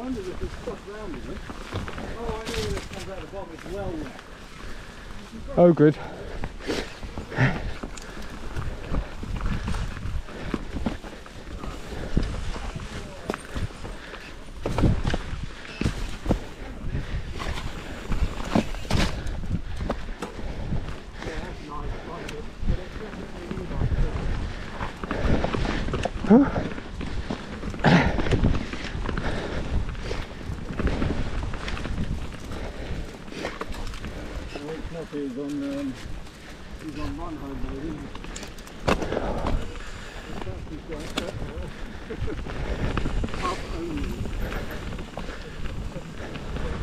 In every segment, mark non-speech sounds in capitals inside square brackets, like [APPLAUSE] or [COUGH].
wondered if there's stuff round in it. Oh, I know where it comes out the bottom. It's well there. Oh, good. Well, not he's on, um, he's on.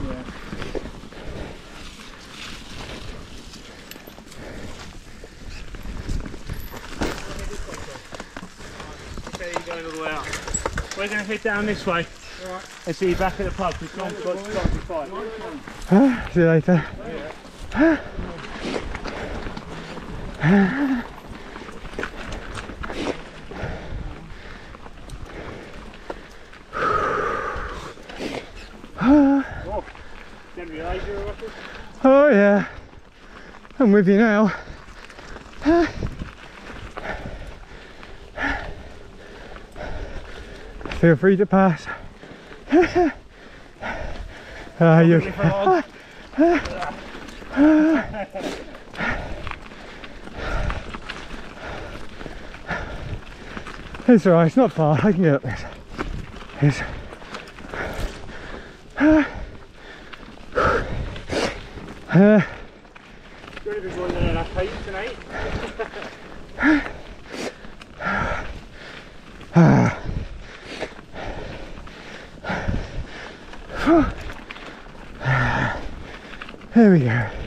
Yeah. Okay. We're going to head down this way. Alright. And see you back at the pub. We've gone to. See you later. Didn't realise you were Russell. Oh, yeah. I'm with you now. Feel free to pass. [LAUGHS] Ah, you Really for long. [LAUGHS] It's alright, it's not far, I can get up this. It's... Uh, we go.